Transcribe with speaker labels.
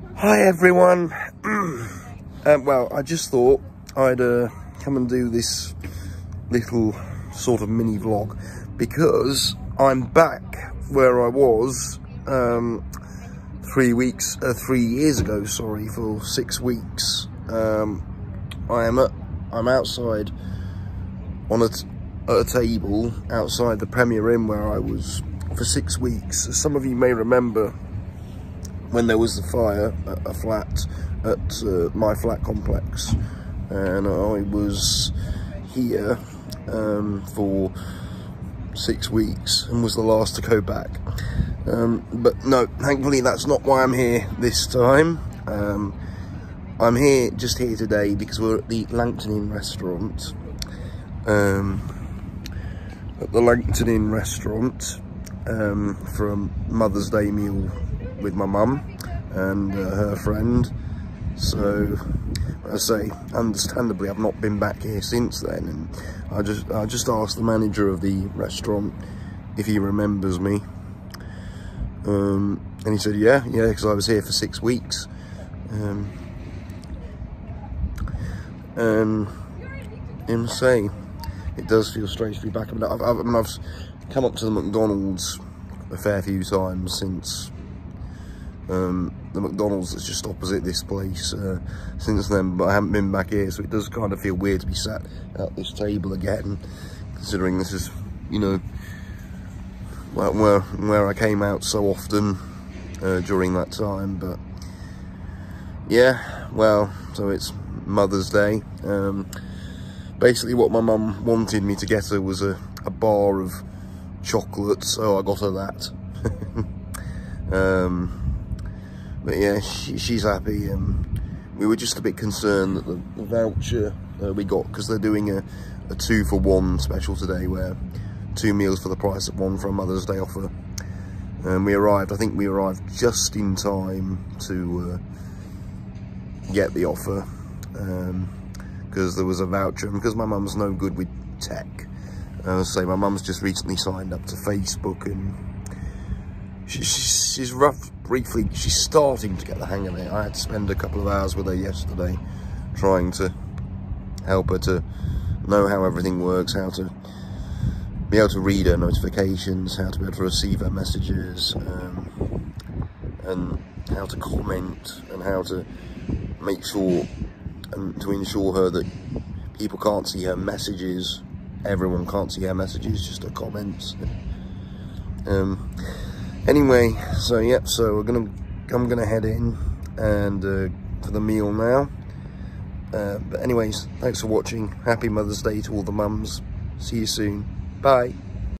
Speaker 1: Hi everyone. um, well, I just thought I'd uh, come and do this little sort of mini vlog because I'm back where I was um, three weeks, uh, three years ago. Sorry for six weeks. Um, I am at, I'm outside on a, a table outside the Premier Inn where I was for six weeks. As some of you may remember, when there was the fire at a flat at uh, my flat complex. And I was here um, for six weeks and was the last to go back. Um, but no thankfully that's not why I'm here this time. Um, I'm here just here today because we're at the Langton Inn restaurant. Um, at the Langton Inn restaurant um, a Mother's Day meal with my mum and uh, her friend. So, I say, understandably, I've not been back here since then. And I just, I just asked the manager of the restaurant if he remembers me. Um, and he said, yeah, yeah, because I was here for six weeks. Um, and him say, it does feel strange to be back. I mean, I've, I've, I mean, I've come up to the McDonald's a fair few times since um, the McDonald's that's just opposite this place uh, since then, but I haven't been back here, so it does kind of feel weird to be sat at this table again, considering this is, you know, where where I came out so often uh, during that time. But yeah, well, so it's Mother's Day. Um, basically, what my mum wanted me to get her was a, a bar of chocolate, so I got her that. um, but yeah, she, she's happy. Um, we were just a bit concerned that the, the voucher uh, we got, because they're doing a, a two for one special today, where two meals for the price of one for a Mother's Day offer. And we arrived, I think we arrived just in time to uh, get the offer, because um, there was a voucher, and because my mum's no good with tech, uh, say my mum's just recently signed up to Facebook and she, she's rough, briefly, she's starting to get the hang of it. I had to spend a couple of hours with her yesterday trying to help her to know how everything works, how to be able to read her notifications, how to be able to receive her messages, um, and how to comment, and how to make sure and to ensure her that people can't see her messages, everyone can't see her messages, just her comments. Um, anyway so yep so we're gonna i'm gonna head in and uh, for the meal now. Uh, but anyways thanks for watching. Happy mother's day to all the mums. See you soon. Bye